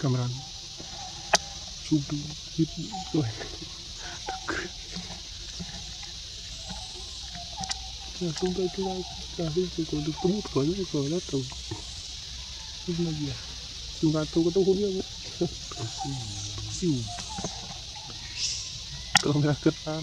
kameran zoom tu hit rồi Ya, tunggu itu lah. Kasih cukup untuk temu tuanya kalau datang. Ini lagi không biết nữa, ketemu không bu. cất Kalau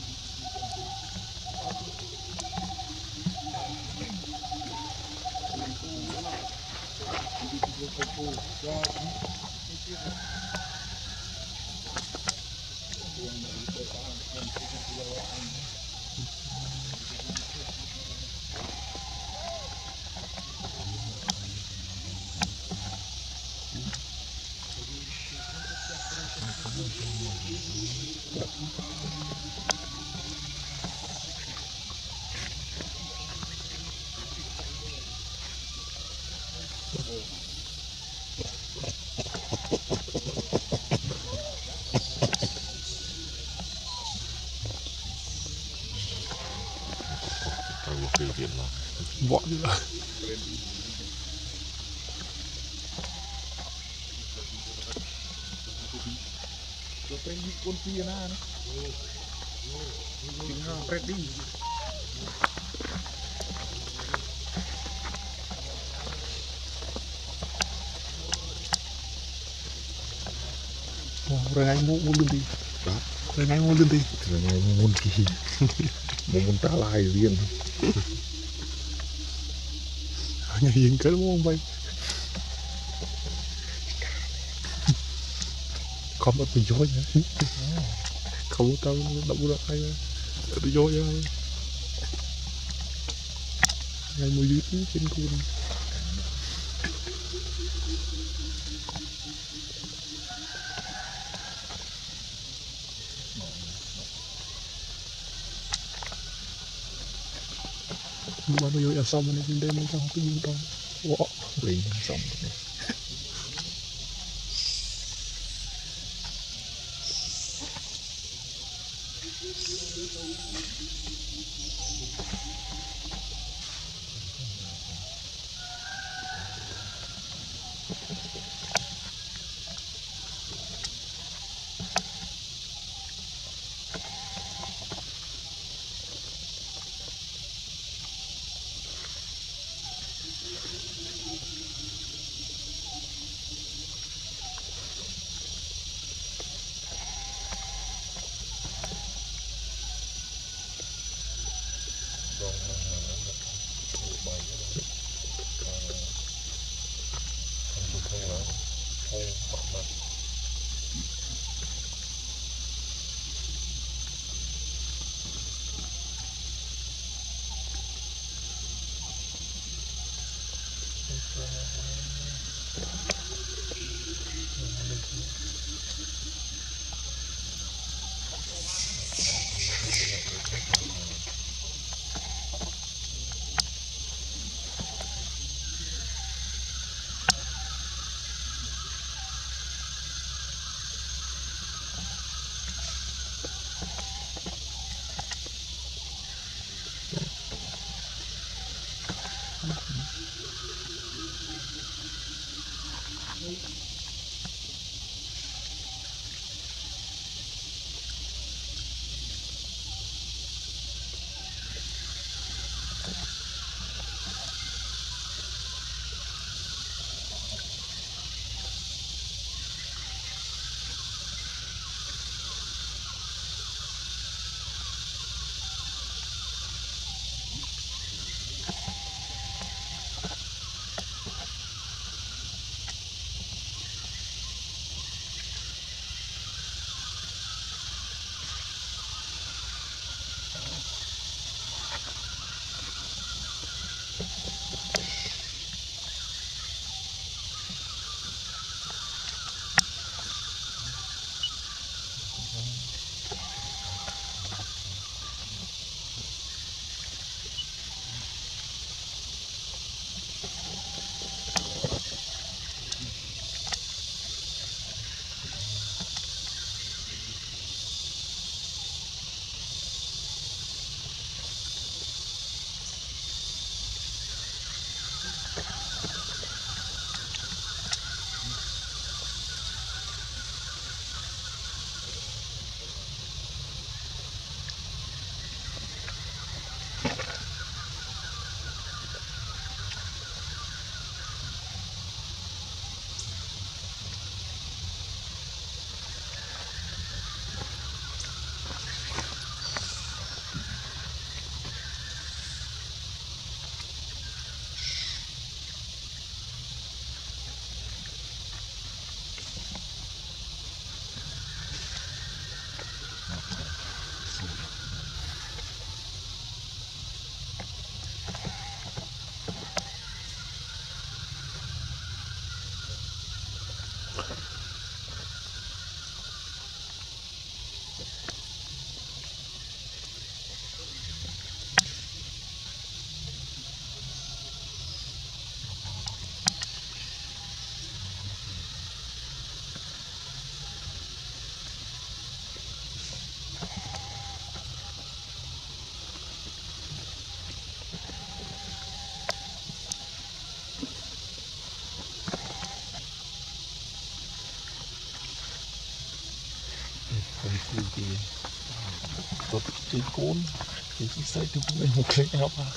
Obrigado. gitu Prendi kunti na Kau pergi Prendi. Rengai mo mo Kau pergi Rengai mo din. Rengai Kau pergi din. Mumunta. Kỳ. Muốn ta lại không bay. Không có bị dối nhá. Không có tao động ra hay. Bị dối ra. ngày mua dưới trên cuốn. Bukan yo ya sama wow, pindah mau sama tuh Thank you. 이게 너 그때 꼰 여기 사이트 보면 오클레가 막